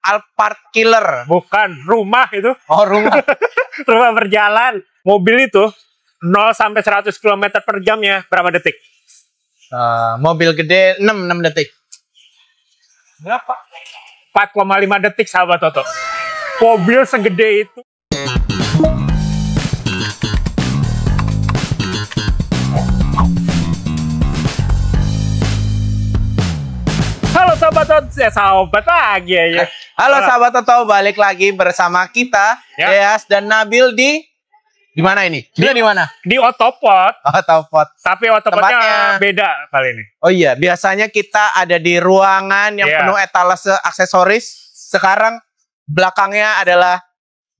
Alphard Killer. Bukan, rumah itu. Oh, rumah. rumah berjalan. Mobil itu 0 sampai 100 km per jamnya berapa detik? Uh, mobil gede 6 6 detik. Berapa? 4,5 detik sahabat Toto. Mobil segede itu. Sahabat ya sahabat lagi ya. Halo sahabat Toto, balik lagi bersama kita, Ya. Deas dan Nabil di di mana ini? Dia di mana? Di Otopot, Oh, Topot. tapi Otopotnya Tempatnya- beda kali ini. Oh iya, biasanya kita ada di ruangan yang Iya. penuh etalase aksesoris. Sekarang belakangnya adalah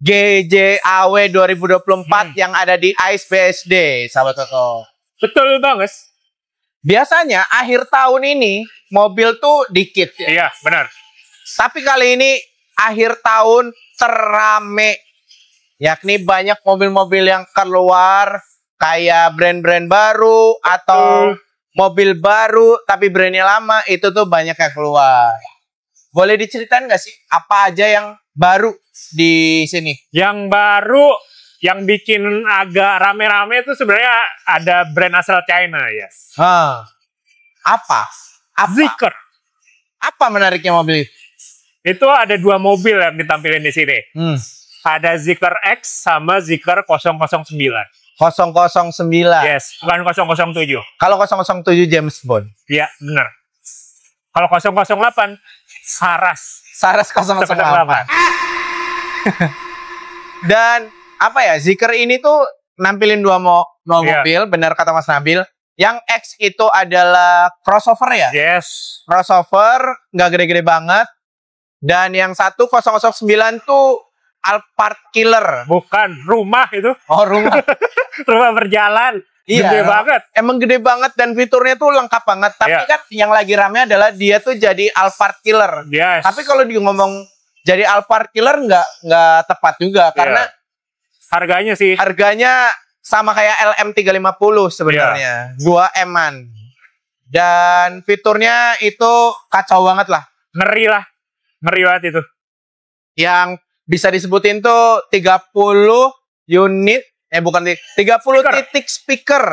GJAW 2024 Hmm. yang ada di ICE BSD, sahabat Toto. Betul banget. Biasanya akhir tahun ini mobil tuh dikit ya. Iya, benar. Tapi kali ini akhir tahun terame. Yakni banyak mobil-mobil yang keluar kayak brand-brand baru atau mobil baru tapi brandnya lama itu tuh banyak yang keluar. Boleh diceritain nggak sih apa aja yang baru di sini? Yang baru yang bikin agak rame-rame itu sebenarnya ada brand asal China, yes. Hah. Apa? Apa? Zeekr. Apa menariknya mobil itu? Itu ada dua mobil yang ditampilin di sini. Hmm. Ada Zeekr X sama Zeekr 009. 009. Yes, bukan 007. Kalau 007 James Bond. Iya, benar. Kalau 008 Saras Saras 008. 008. Dan apa ya, Zikr ini tuh nampilin dua, mo Iya. mobil, benar kata Mas Nabil. Yang X itu adalah crossover ya? Yes. Crossover, nggak gede-gede banget. Dan yang satu 009 tuh Alphard Killer. Bukan, rumah itu. Oh rumah. Rumah berjalan. Iya. Gede banget. Emang gede banget dan fiturnya tuh lengkap banget. Tapi Iya. kan yang lagi rame adalah dia tuh jadi Alphard Killer. Yes. Tapi kalau dia ngomong jadi Alphard Killer nggak nggak tepat juga karena harganya sih harganya sama kayak LM350 sebenarnya. Dua eman. Dan fiturnya itu kacau banget lah. ngeri lah. Ngeri banget itu. Yang bisa disebutin tuh 30 unit eh bukan ti- 30 Speaker. titik speaker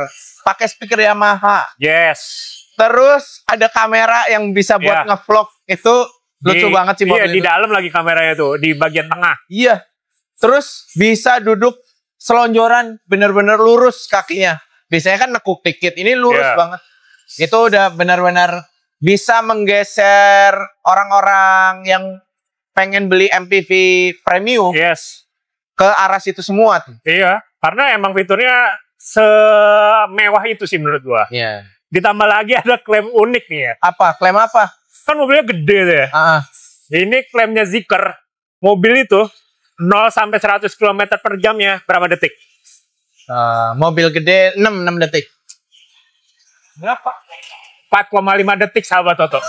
pakai speaker Yamaha. Yes. Terus ada kamera yang bisa buat Iya. ngevlog. Itu lucu Di- banget sih Iya, di dalam lagi kameranya tuh, di bagian tengah. Iya. Terus bisa duduk selonjoran bener-bener lurus kakinya. Biasanya kan nekuk dikit, ini lurus Iya. banget. Itu udah benar-benar bisa menggeser orang-orang yang pengen beli MPV premium Yes. ke arah situ semua tuh. Iya, karena emang fiturnya semewah itu sih menurut gua. Iya. Ditambah lagi ada klaim unik nih ya. Apa? Klaim apa? Kan mobilnya gede tuh ya. Ah, ah. Ini klaimnya Zeekr. Mobil itu 0 sampai 100 km per jamnya berapa detik? Ah, mobil gede 6 6 detik. Berapa? 4,5 detik sahabat Toto.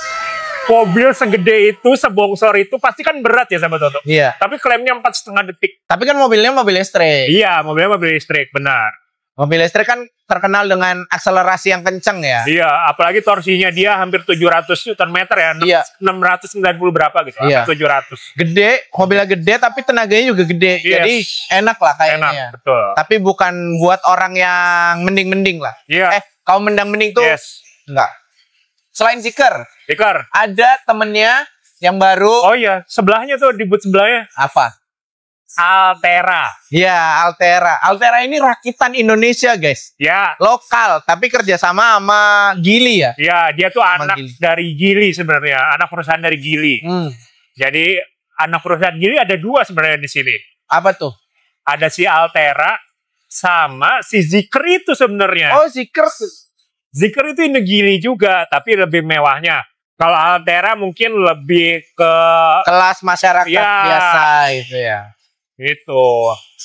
Mobil segede itu, sebongsor itu pasti kan berat ya sahabat Toto. Iya. Tapi klaimnya empat setengah detik. Tapi kan mobilnya mobil listrik. Iya, mobilnya mobil listrik, benar. Mobil listrik kan terkenal dengan akselerasi yang kenceng ya. Iya, apalagi torsinya dia hampir 700 Newton meter ya. enam- Iya. 690 berapa gitu. Iya. Hampir 700. Gede, mobilnya gede tapi tenaganya juga gede. Yes. Jadi enak lah kayaknya. Enak, betul. Tapi bukan buat orang yang mending-mending lah. Iya. Eh, kalau mendang-mending tuh yes. enggak. Selain Zikr, Dikar. ada temennya yang baru Oh iya, sebelahnya tuh di boot sebelahnya apa? Altera. Ya, Altera. Altera ini rakitan Indonesia, guys. Ya, Lokal, tapi kerjasama sama Gili ya. ya dia tuh anak Gili. dari Gili sebenarnya, anak perusahaan dari Gili. Hmm. Jadi anak perusahaan Gili ada dua sebenarnya di sini. Apa tuh? Ada si Altera sama si Zikr itu sebenarnya. Oh, Zikr. Zikr itu ini Gili juga, tapi lebih mewahnya. Kalau Altera mungkin lebih ke Kelas masyarakat Ya. biasa itu ya. Itu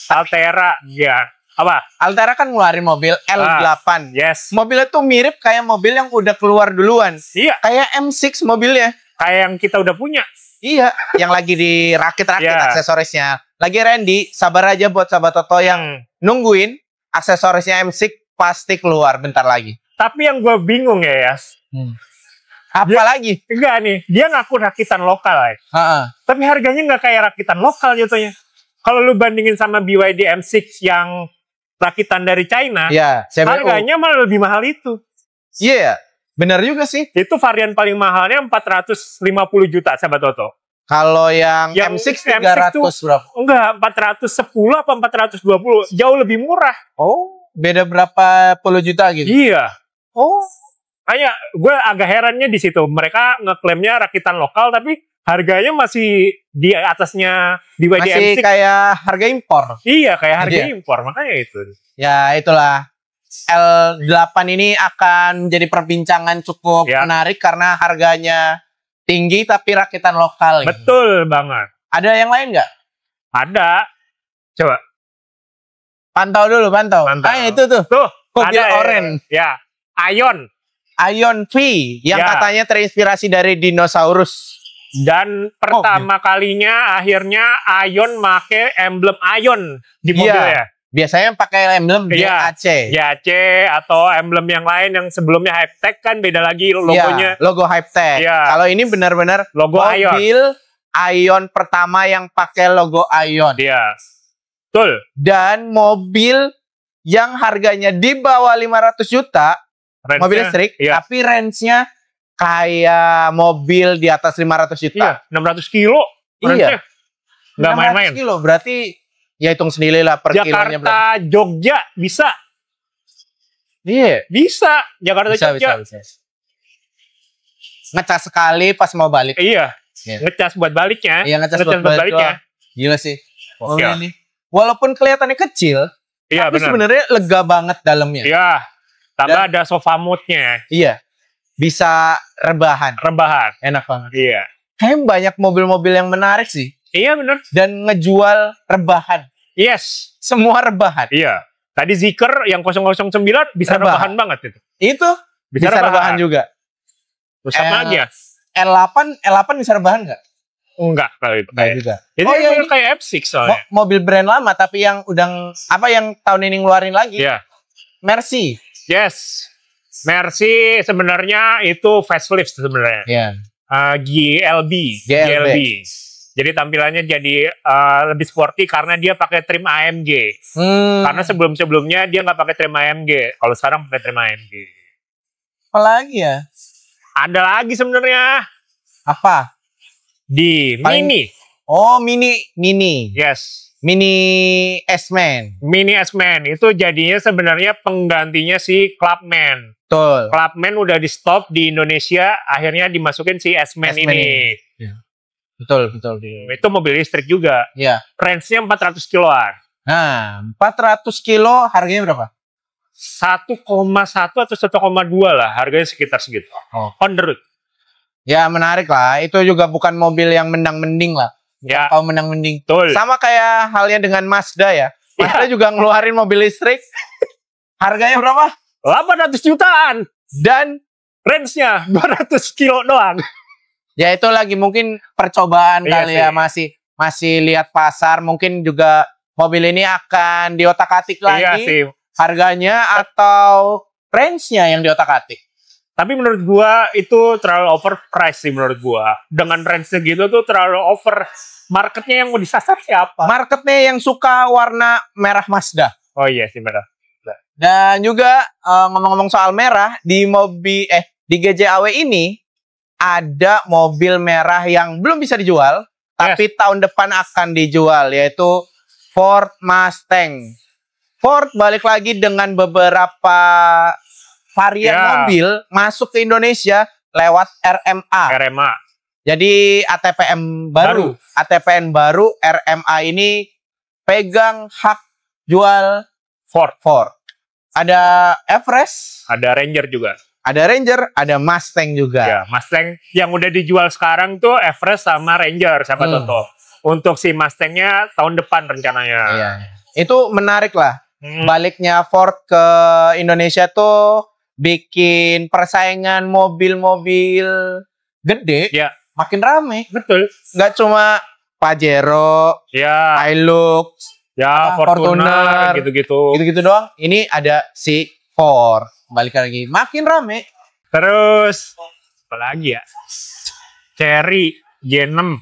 Altera, ya apa? Altera kan ngeluarin mobil L8. Yes, Mobilnya tuh mirip kayak mobil yang udah keluar duluan. iya Kayak M6 mobilnya. kayak yang kita udah punya. Iya, yang lagi dirakit-rakit Iya. aksesorisnya. Lagi Randy, sabar aja buat sahabat Toto yang Hmm. nungguin aksesorisnya M6 pasti keluar bentar lagi. Tapi yang gue bingung ya, Yas. Hmm. Apalagi? Enggak nih, dia ngaku rakitan lokal ya. Heeh. Tapi harganya nggak kayak rakitan lokal jatuhnya. Kalau lu bandingin sama BYD M6 yang rakitan dari China, CBU. harganya malah lebih mahal itu. Iya, benar juga sih. Itu varian paling mahalnya 450 juta, sahabat Toto. Kalau yang, Yang M6 M6 300 berapa? Enggak, 410 apa 420. Jauh lebih murah. Oh, beda berapa puluh juta gitu? Iya. Oh, Kayak gue agak herannya di situ. Mereka ngeklaimnya rakitan lokal tapi harganya masih di atasnya BYD masih M6. kayak harga impor. Iya, kayak harga Iya. impor. Makanya itu. Ya, itulah. L8 ini akan menjadi perbincangan cukup Ya. menarik karena harganya tinggi tapi rakitan lokal. Betul banget. Ada yang lain nggak? Ada. Coba. Pantau dulu, pantau. Pantau. Ah, itu tuh. Tuh. Mobil ada oren. Ya. Ion. Ion V yang Ya. katanya terinspirasi dari dinosaurus. Dan pertama kalinya akhirnya Ion make emblem Ion di Iya. mobilnya. Biasanya pakai emblem Iya. DAC. YAC atau emblem yang lain yang sebelumnya Hypetech kan beda lagi logonya. Iya, logo Hypetech. Iya. Kalau ini benar-benar Logo Ion. mobil Ion pertama yang pakai logo Ion. Iya. Betul. Dan mobil yang harganya di bawah 500 juta, mobil listrik, Iya. tapi range-nya kayak mobil di atas 500 Iya, juta. 600 kilo. Iya. range-nya. Nggak 600 main-main. kilo, berarti ya hitung sendiri lah per kilonya berapa. Jakarta, Jogja bisa. Iya. Bisa. Jakarta, Bisa, Jogja. bisa, bisa. Ngecas sekali pas mau balik. Iya. Iya. Ngecas buat baliknya. Iya, ngecas ngecas buat buat balik baliknya. doang. Gila sih. Oke. Mobil ini. Walaupun kelihatannya kecil, Iya, tapi benar. sebenarnya lega banget dalamnya. Iya. Tambah ada sofa moodnya. Iya. Bisa rebahan. Rebahan. Enak banget. Iya. Kayaknya banyak mobil-mobil yang menarik sih. Iya bener. Dan ngejual rebahan. Yes. Semua rebahan. Iya. Tadi Zikr yang 009 bisa Rebahan. rebahan, banget itu. Itu bisa, Bisa, rebahan. juga. Terus apa Eh, lagi ya? L8, L8 bisa rebahan nggak? Enggak kalau itu. Nggak Kayak. juga. Jadi Oh, iya, ini- kayak F6 Mo- soalnya. mobil brand lama tapi yang udah apa yang tahun ini ngeluarin lagi? Iya. Mercy. Yes. Mercy sebenarnya itu facelift sebenarnya. Iya. Uh, GLB. GLB. Jadi tampilannya jadi uh, lebih sporty karena dia pakai trim AMG. Hmm. Karena sebelum-sebelumnya dia nggak pakai trim AMG. Kalau sekarang pakai trim AMG. apa lagi ya? Ada lagi sebenarnya Apa? di Paling- Mini. Oh, mini mini. Yes. Mini S-Man. Mini S-Man itu jadinya sebenarnya penggantinya si Clubman. Betul. Clubman udah di stop di Indonesia, akhirnya dimasukin si S-Man ini. Betul, betul. Itu mobil listrik juga. Iya. Range-nya 400 kiloan. Nah, 400 kilo harganya berapa? 1,1 atau 1,2 lah, harganya sekitar segitu. Oh. On the road. Ya, menarik lah. Itu juga bukan mobil yang mendang-mending lah. Ya, Kalau mendang-mending. betul. Sama kayak halnya dengan Mazda ya. Mazda juga ngeluarin mobil listrik. Harganya berapa? 800 jutaan. Dan Range-nya 200 kilo doang. ya itu lagi mungkin percobaan Iya kali sih. ya masih masih lihat pasar mungkin juga mobil ini akan diotak-atik Iya lagi sih. harganya atau range-nya yang diotak-atik. Tapi menurut gua itu terlalu overpriced sih menurut gua. Dengan range segitu tuh terlalu over. Marketnya yang mau disasar siapa? Marketnya yang suka warna merah Mazda. Oh iya sih benar. Dan juga eh, ngomong-ngomong soal merah di mobil eh di GJAW ini ada mobil merah yang belum bisa dijual tapi tahun depan akan dijual yaitu Ford Mustang. Ford balik lagi dengan beberapa varian Ya. mobil masuk ke Indonesia lewat RMA. RMA. Jadi ATPM baru, ATPN baru RMA ini pegang hak jual Ford. Ford. Ada Everest, Ada Ranger juga. ada Ranger, ada Mustang juga. Ya, Mustang yang udah dijual sekarang tuh Everest sama Ranger sama Hmm. Toto. Untuk si Mustangnya tahun depan rencananya. Iya. Itu menarik lah. Hmm, Baliknya Ford ke Indonesia tuh bikin persaingan mobil-mobil gede Ya. makin rame. betul. Nggak cuma Pajero, Ya, Hilux, ya Ah, Fortuner Fortuner. gitu-gitu. gitu-gitu doang. Ini ada si Ford. Balik lagi, makin rame. Terus apalagi ya? Cherry J6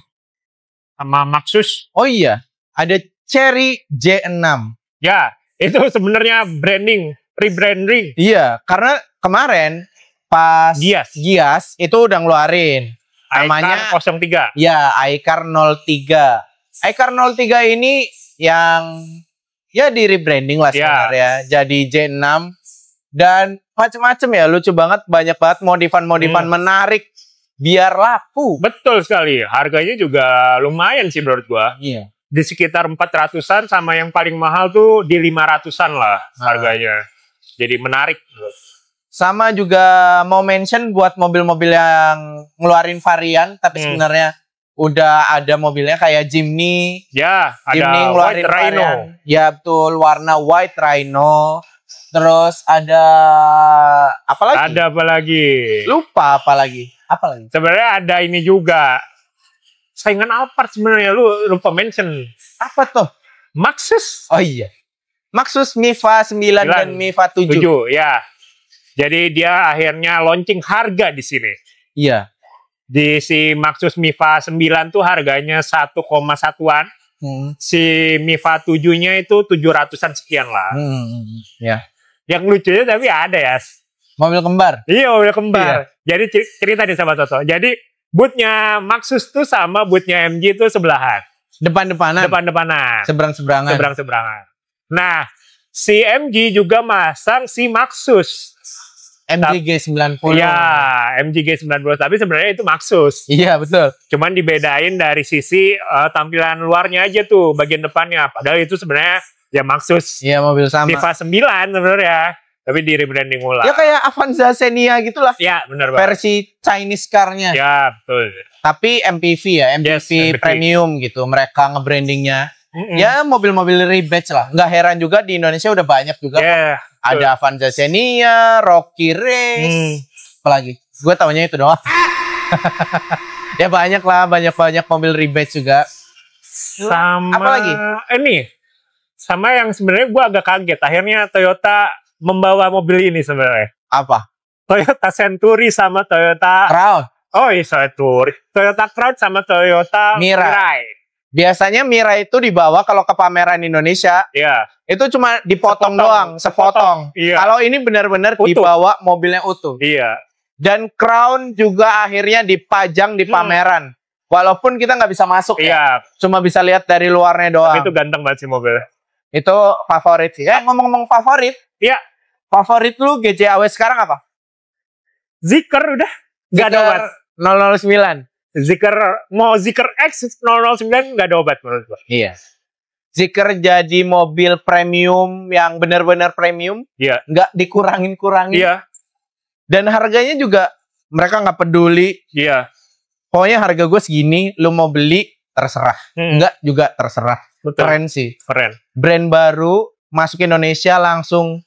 sama Maxus. Oh iya, ada Cherry J6. Ya, itu sebenarnya branding, rebranding. Iya, karena kemarin pas Gias. Gias itu udah ngeluarin namanya Icar 03. ya iCar 03. iCar 03 ini yang ya di rebranding lah Ya. sebenarnya jadi J6 dan macam-macam ya lucu banget banyak banget modifan-modifan Hmm. menarik biar laku. Betul sekali. Harganya juga lumayan sih menurut gua. Iya. Di sekitar 400-an sama yang paling mahal tuh di 500-an lah Ah. harganya. Jadi menarik. Sama juga mau mention buat mobil-mobil yang ngeluarin varian tapi Hmm. sebenarnya udah ada mobilnya kayak Jimny, Ya, Jimny ada ngeluarin White Rhino. varian. Ya betul, warna white rhino. Terus ada apa lagi? Ada apa lagi? Lupa apa lagi? Apa lagi? Sebenarnya ada ini juga. Saingan Alphard sebenarnya lu lupa mention. Apa tuh? Maxus Oh iya. Maxus Mifa 9 dan Sembilan. Mifa 7. 7 ya. Jadi dia akhirnya launching harga di sini. Iya. Di si Maxus Mifa 9 tuh harganya 1,1-an. Hmm. Si Mifa 7-nya itu 700-an sekian lah. Hmm. Ya. Yang lucunya tapi ada ya. Mobil kembar. Iya, mobil kembar. Jadi cer- cerita nih sama Toto. Jadi bootnya Maxus tuh sama bootnya MG tuh sebelahan. Depan-depanan. Depan-depanan. Seberang-seberangan. Seberang-seberangan. Nah, si MG juga masang si Maxus. MG G90. Iya, MG G90 tapi sebenarnya itu Maxus. Iya, betul. Cuman dibedain dari sisi eh, tampilan luarnya aja tuh bagian depannya. Padahal itu sebenarnya ya Maxus. Iya, mobil sama. Tifa 9 sebenarnya. Tapi di rebranding ulang. Ya kayak Avanza Xenia gitulah. Ya, benar banget. Versi Chinese car-nya. Ya, betul. Tapi MPV ya, MPV, Yes, MPV. premium gitu. Mereka nge-brandingnya. Mm-mm. Ya mobil-mobil rebadge lah. Nggak heran juga di Indonesia udah banyak juga. Ya, Ada Avanza Xenia, Rocky Race, Hmm. apalagi. Gue taunya itu doang. ya banyak lah, banyak-banyak mobil rebadge juga. sama Apa lagi? Ini sama yang sebenarnya gua agak kaget. Akhirnya Toyota membawa mobil ini sebenarnya. Apa? Toyota Century sama Toyota Crown. Oh iya Century. Toyota Crown sama Toyota Mirai. Mirai. Biasanya Mira itu dibawa kalau ke pameran Indonesia, Iya. itu cuma dipotong Sepotong, doang, sepotong. Iya. Kalau ini benar-benar dibawa mobilnya utuh. Iya. Dan Crown juga akhirnya dipajang di Hmm. pameran. Walaupun kita nggak bisa masuk ya, Iya. cuma bisa lihat dari luarnya doang. Tapi itu ganteng banget sih mobil. Itu favorit sih. Eh ngomong-ngomong favorit, Iya. favorit lu GJAW sekarang apa? Zikr udah. Obat. 009. Zikr mau Zikr X 009 gak ada obat menurut gua. Iya. Zikr jadi mobil premium yang benar-benar premium, Iya. nggak dikurangin-kurangin. Iya. Dan harganya juga mereka nggak peduli. Iya. Pokoknya harga gue segini, lu mau beli terserah. Hmm, Enggak juga terserah. betul. Keren sih. Keren. Brand baru masuk Indonesia langsung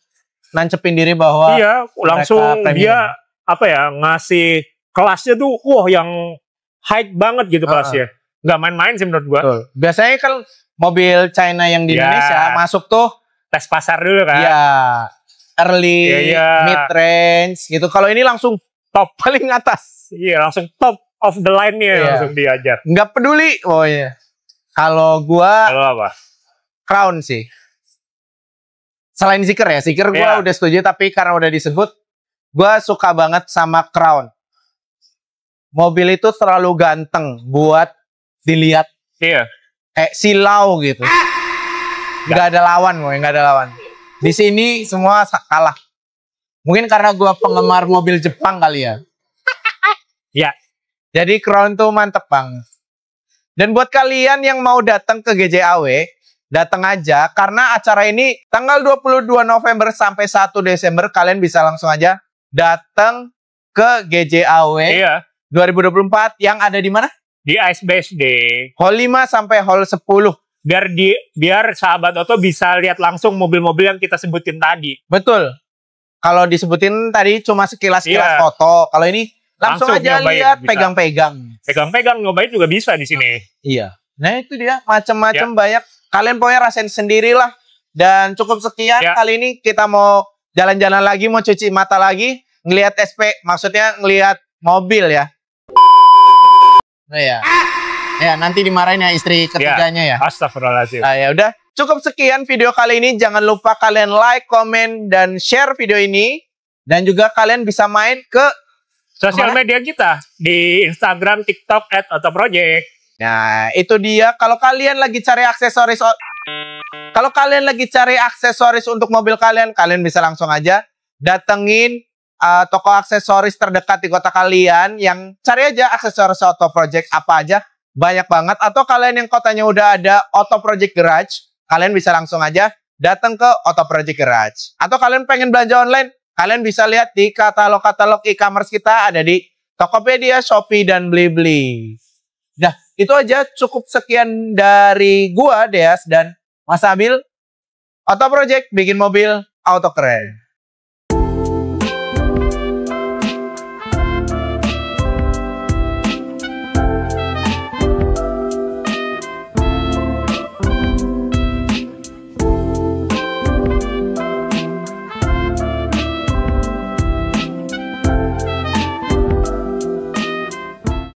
nancepin diri bahwa Iya, langsung dia apa ya ngasih kelasnya tuh wah yang high banget gitu Ah, kelasnya. Nggak main-main sih menurut gua. Betul. Biasanya kan mobil China yang di Ya. Indonesia masuk tuh Tes pasar dulu kan. ya early, Iya, iya. mid range gitu. Kalau ini langsung Top. paling atas. Iya, langsung top of the line-nya Iya. langsung diajar. Nggak peduli. Oh iya. Kalau gua Kalau apa? Crown sih. Selain Zikr ya, Zikr gua Iya. udah setuju tapi karena udah disebut gua suka banget sama Crown. Mobil itu terlalu ganteng buat dilihat Iya. kayak silau gitu. Nggak ada lawan, boy, nggak ada lawan. Di sini semua kalah. Mungkin karena gua penggemar mobil Jepang kali ya. Ya. Jadi Crown tuh mantep banget. Dan buat kalian yang mau datang ke GJAW, datang aja karena acara ini tanggal 22 November sampai 1 Desember kalian bisa langsung aja datang ke GJAW Iya. 2024 yang ada di mana? Di ISBSD Hall 5 sampai Hall 10. biar di biar sahabat Oto bisa lihat langsung mobil-mobil yang kita sebutin tadi. Betul. Kalau disebutin tadi cuma sekilas-sekilas Iya. foto. Kalau ini langsung, Langsung aja nyobain, lihat pegang-pegang. Pegang-pegang nyobain juga bisa di sini. Iya. Nah itu dia macam-macam Ya. banyak. Kalian pokoknya rasain sendirilah. Dan cukup sekian Ya. kali ini kita mau jalan-jalan lagi, mau cuci mata lagi, ngelihat SP, maksudnya ngelihat mobil ya. Nah ya. Ya, nanti dimarahin ya istri ketiganya ya. Astagfirullahaladzim. Nah, ya udah. Cukup sekian video kali ini. Jangan lupa kalian like, komen, dan share video ini. Dan juga kalian bisa main ke Sosial Ke mana? media kita di Instagram, TikTok, at Project. Nah, itu dia. Kalau kalian lagi cari aksesoris, kalau kalian lagi cari aksesoris untuk mobil kalian, kalian bisa langsung aja datengin uh, toko aksesoris terdekat di kota kalian. Yang cari aja aksesoris Auto Project apa aja, banyak banget. Atau kalian yang kotanya udah ada Auto Project Garage, kalian bisa langsung aja datang ke Auto Project Garage. Atau kalian pengen belanja online, kalian bisa lihat di katalog-katalog e-commerce kita ada di Tokopedia, Shopee, dan Blibli. Nah, itu aja cukup sekian dari gua Deas dan Mas Abil. Auto Project bikin mobil auto keren.